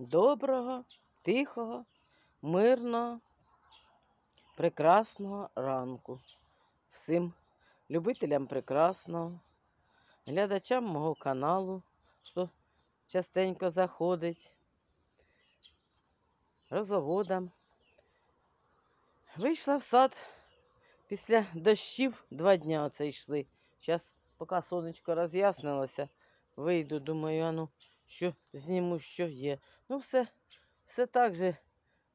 Доброго, тихого, мирного, прекрасного ранку. Всім любителям прекрасного, глядачам мого каналу, хто частенько заходить, розоводам. Вийшла в сад після дощів два дня оце йшли. Зараз, поки сонечко роз'яснилося, вийду, думаю, а ну, що зніму, що є. Ну, все, все так же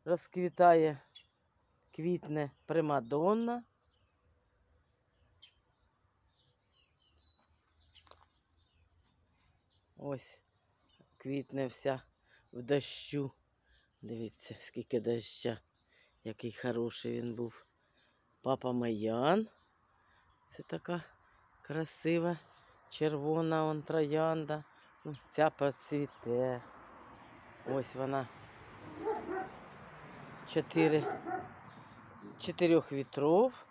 розквітає, квітне примадонна. Ось квітне вся в дощу. Дивіться, скільки доща, який хороший він був. Папа Маян. Це така красива червона он троянда. Ця процвіте. Ось вона. Чотири. Чотирьох вітров.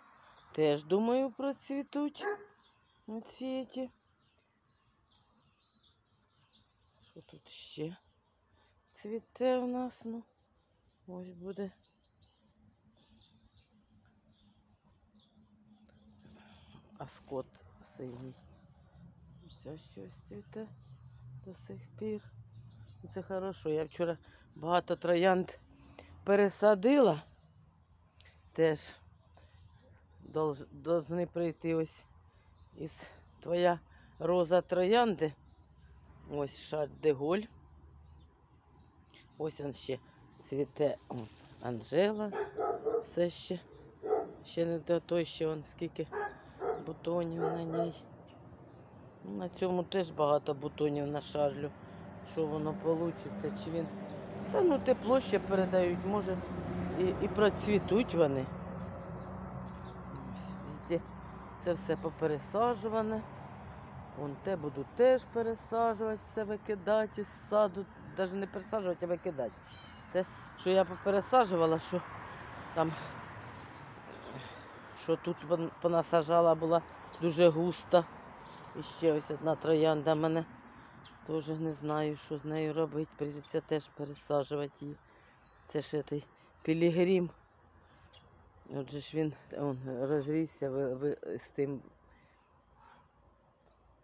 Теж, думаю, процвітуть. Оці ті. Що тут ще? Цвіте у нас, ну. Ось буде. А скот синій. Це щось цвіте до сих пір. Це хорошо. Я вчора багато троянд пересадила. Теж должны прийти ось із твоя роза троянди. Ось шар Деголь. Ось він ще цвіте Анжела. Все ще. Ще не до той, ще он скільки бутонів на ній. На цьому теж багато бутонів на шарлю. Що воно вийде, чи він. Та ну тепло ще передають, може і, і процвітуть вони. Везде це все попересаджуване. Вон те буду теж пересаджувати, все викидати із саду. Навіть не пересаджувати, а викидати. Це, що я попересаджувала, що там, що тут понасаджала була дуже густа. І ще ось одна троянда мене. Теж не знаю, що з нею робити. Прийдеться теж пересаджувати її. Це ж той пілігрім. Отже ж він он, розрісся ви, ви, з тим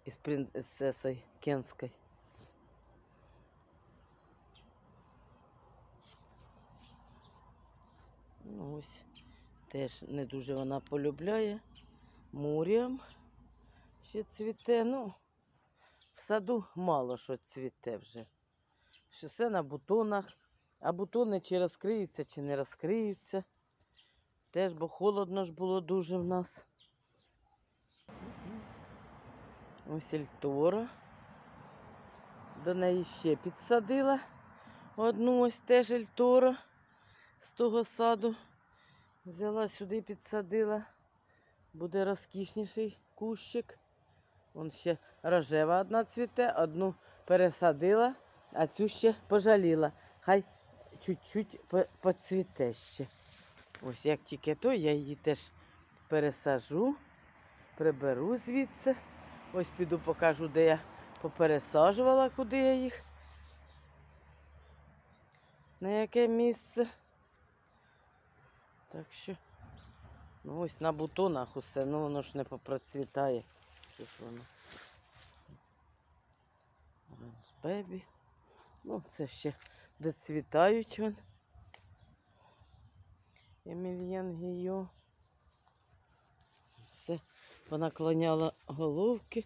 із принцесою Кенською. Ну, ось теж не дуже вона полюбляє. Муріам ще цвіте. Ну, в саду мало що цвіте вже. Що все на бутонах, а бутони чи розкриються, чи не розкриються. Теж, бо холодно ж було дуже в нас. Ось Ельтора. До неї ще підсадила одну ось теж Ельтора з того саду. Взяла сюди, підсадила. Буде розкішніший кущик. Вон ще рожева одна цвіте, одну пересадила, а цю ще пожаліла. Хай чуть-чуть поцвіте ще. Ось як тільки то, я її теж пересажу, приберу звідси. Ось піду покажу, де я попересаджувала, куди я їх. На яке місце. Так що, ну ось на бутонах усе, ну воно ж не попроцвітає. Що воно? Orange Baby. Ну, це ще доцвітають вон. Емільян Гійо. Все понаклоняла головки.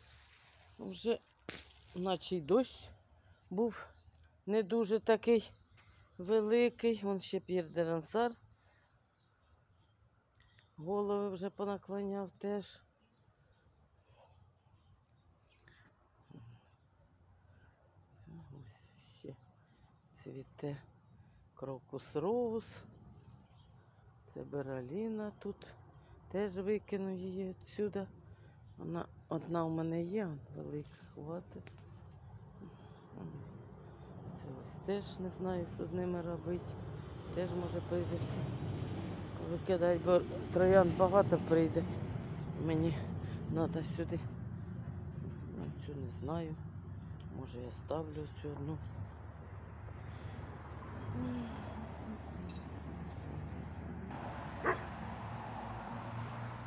Вже наче й дощ був не дуже такий великий. Вон ще П'єр де Рансар. Голови вже понаклоняв теж. Це Ось ще цвіте крокус роуз. Це Бераліна тут. Теж викину її відсюди. Вона одна у мене є, велика, хватить. Це ось теж не знаю, що з ними робити. Теж може прийдеться викидати, бо троян багато прийде. Мені треба сюди. Ну, не знаю. Може я ставлю цю одну.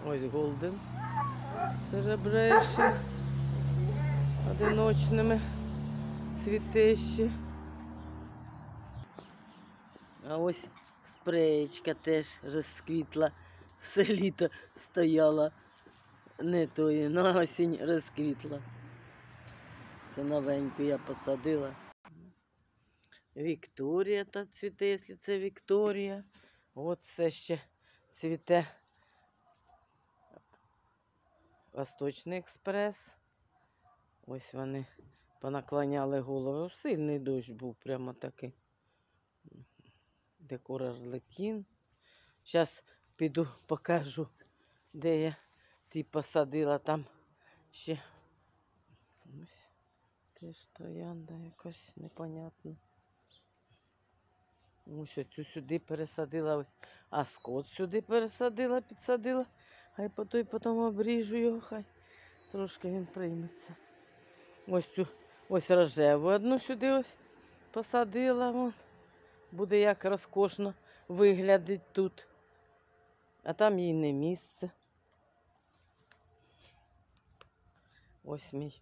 Ось голден. Серебрейший. Одиночними цвітещі. А ось спреєчка теж розквітла. Все літо стояла. Не тої, на осінь розквітла. Це новеньку я посадила. Вікторія та цвіте, якщо це Вікторія. От все ще цвіте. Восточний експрес. Ось вони понаклоняли голову. Сильний дощ був прямо такий. Декор арлекін. Зараз піду покажу, де я ті посадила там ще. Ось теж троянда якась непонятна. Ось оцю сюди пересадила, ось. а скот сюди пересадила, підсадила. Хай по той потім обріжу його, хай трошки він прийметься. Ось цю ось рожеву одну сюди ось посадила. Вон. Буде як розкошно виглядить тут. А там їй не місце. Ось мій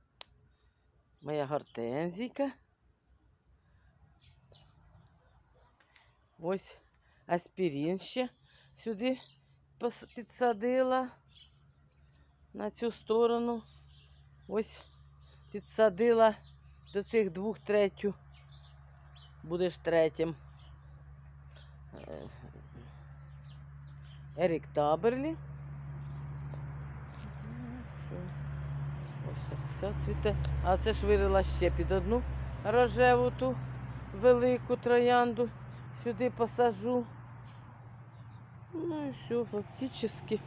моя гортензійка. Ось аспірин ще сюди підсадила на цю сторону. Ось підсадила до цих двох третю. Будеш третім. Е, Ерік Таберлі. Ось так ця цвіте. А це ж вирила ще під одну рожеву ту велику троянду. Сюди посажу. Ну і все, фактично.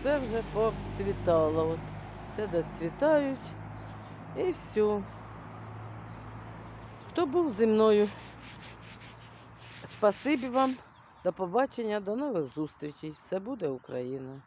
Все вже поцвітало. От. Це доцвітають. І все. Хто був зі мною? Спасибі вам. До побачення, до нових зустрічей. Все буде Україна.